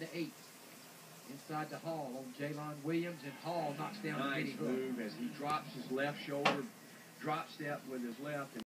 to eight. Inside the Hall on Jalon Williams, and Hall knocks down the Nice move as he drops his left shoulder, drop step with his left, and